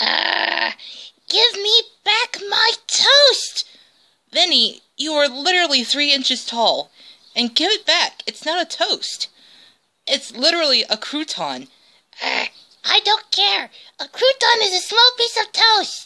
Uh, give me back my toast! Vinny, you are literally three inches tall. And give it back. It's not a toast. It's literally a crouton. Uh, I don't care. A crouton is a small piece of toast.